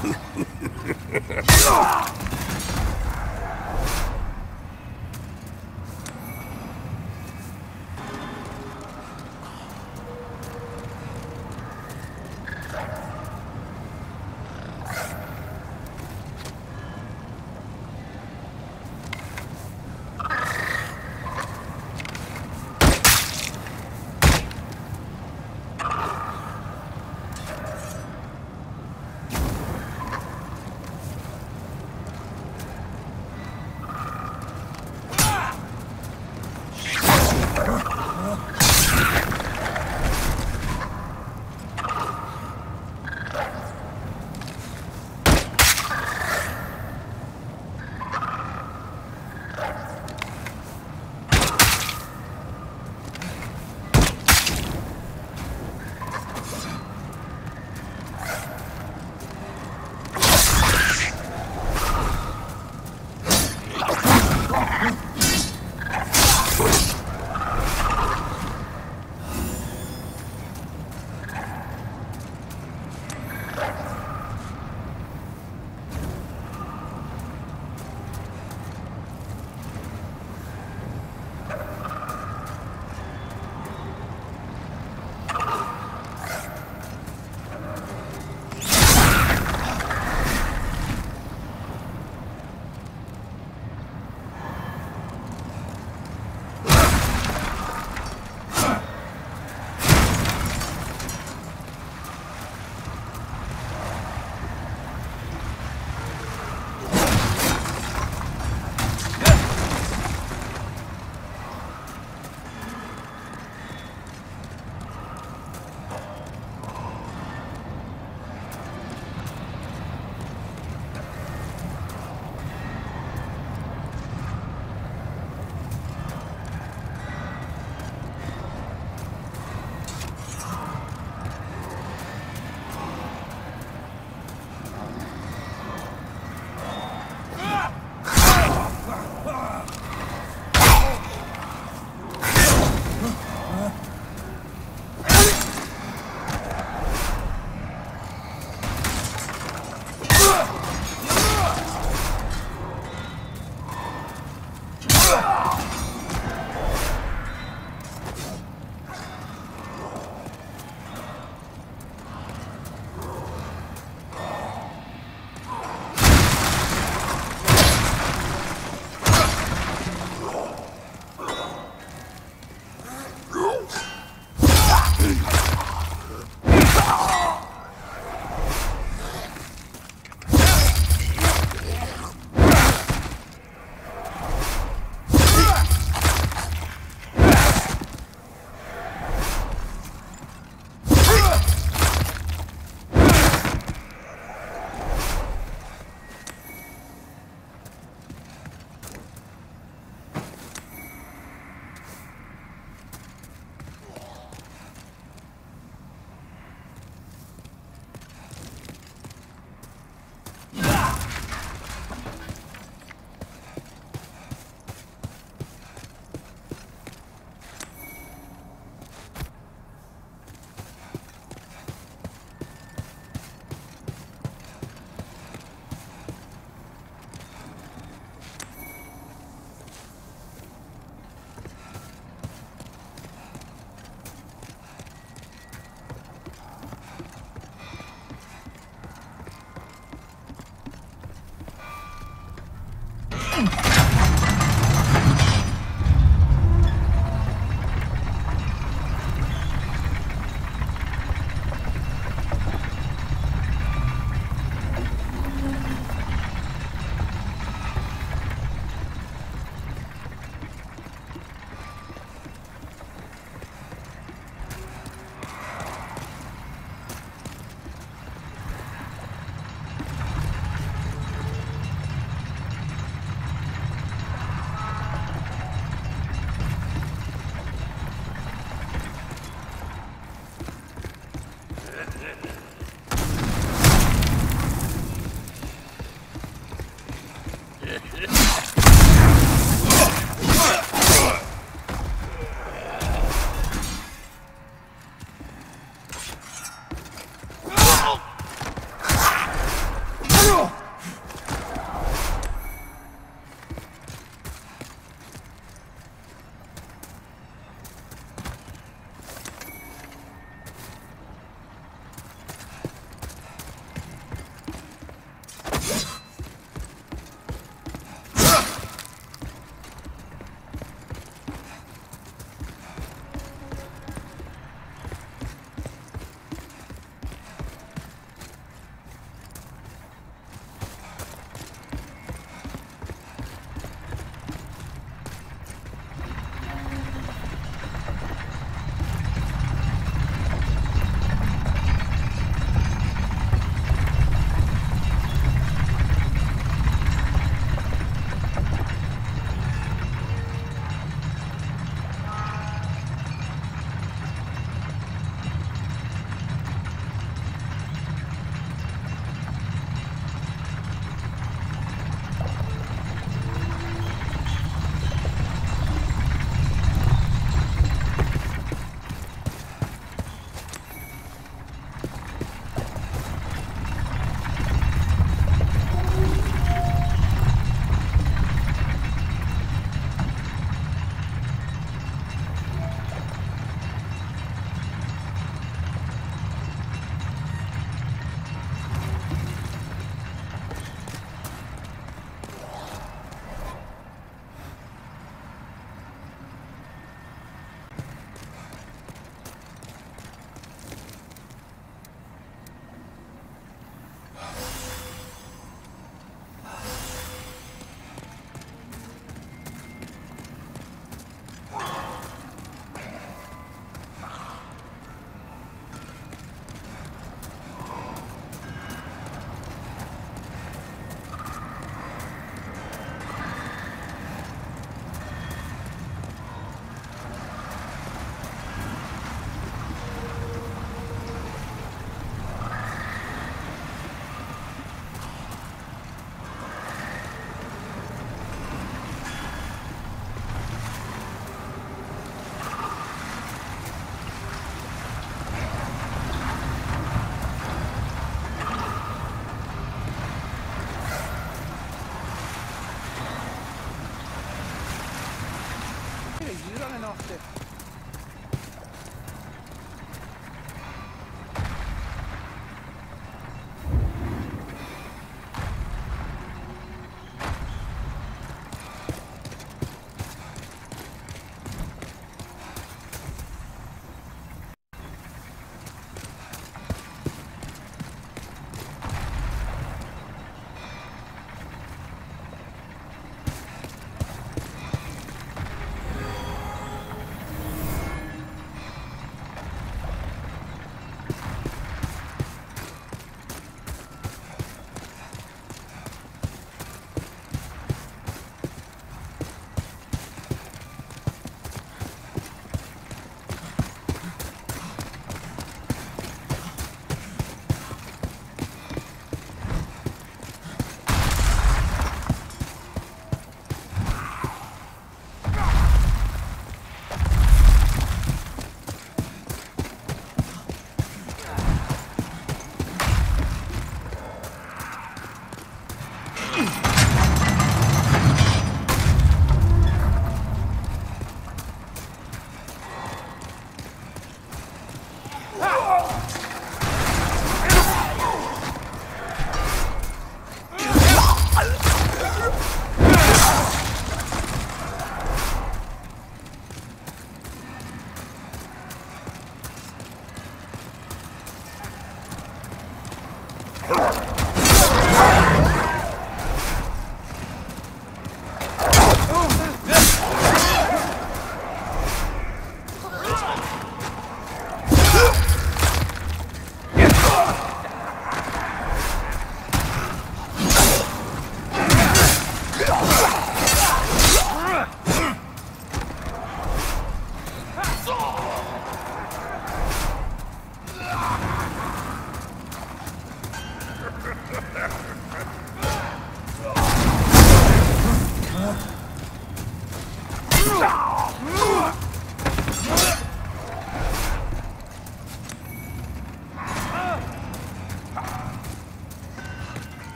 Ah!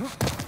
Huh?